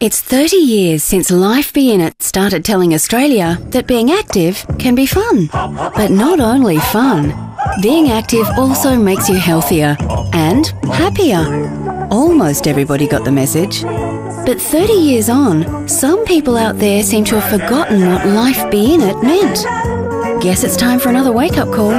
It's 30 years since Life Be In It started telling Australia that being active can be fun. But not only fun, being active also makes you healthier and happier. Almost everybody got the message. But 30 years on, some people out there seem to have forgotten what Life Be In It meant. Guess it's time for another wake up call.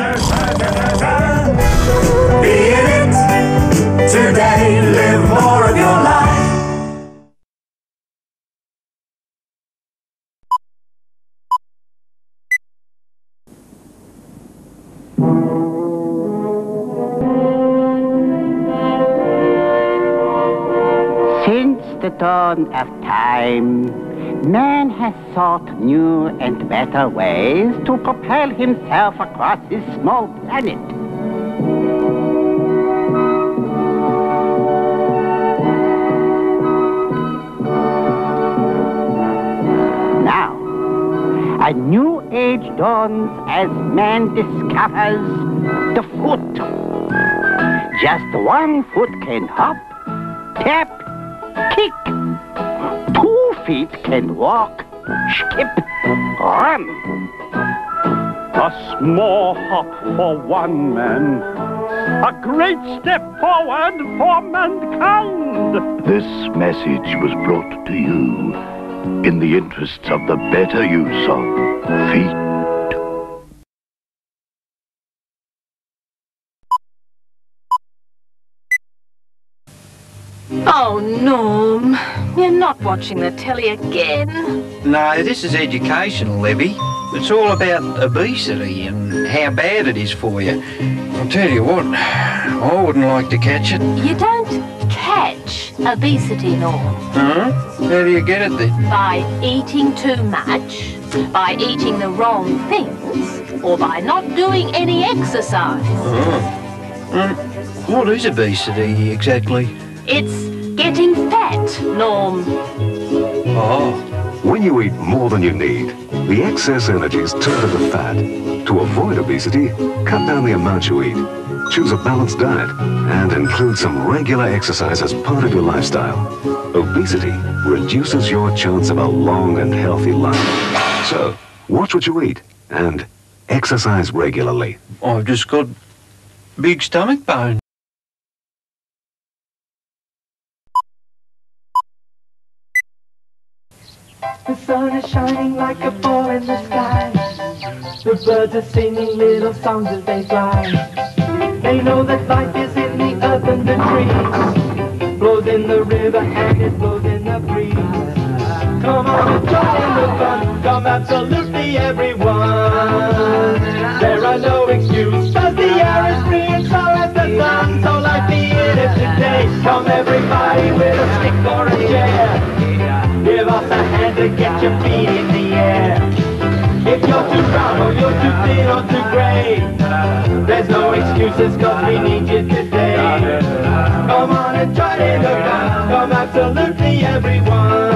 The dawn of time, man has sought new and better ways to propel himself across his small planet. Now, a new age dawns as man discovers the foot. Just one foot can hop, tap, kick. Two feet can walk, skip, run. A small hop for one man, a great step forward for mankind. This message was brought to you in the interests of the better use of feet. Oh, Norm, you're not watching the telly again. No, this is educational, Libby. It's all about obesity and how bad it is for you. I'll tell you what, I wouldn't like to catch it. You don't catch obesity, Norm, Huh? How do you get it then? by eating too much, by eating the wrong things, or by not doing any exercise. Oh. Um, what is obesity exactly? It's getting fat, Norm. Oh. When you eat more than you need, the excess energies turn to the fat. To avoid obesity, cut down the amount you eat. Choose a balanced diet and include some regular exercise as part of your lifestyle. Obesity reduces your chance of a long and healthy life. So, watch what you eat and exercise regularly. I've just got big stomach bone. The sun is shining like a ball in the sky. The birds are singing little songs as they fly. They know that life is in the earth and the trees. Blows in the river and it blows in the breeze. Come on and join in the fun. Come absolutely everyone. There are no excuses. The air is free and so is the sun. So be in it today. Come everybody your feet in the air. If you're too brown or you're too thin or too grey, there's no excuses cause we need you today. Come on and join in the fun, come absolutely everyone.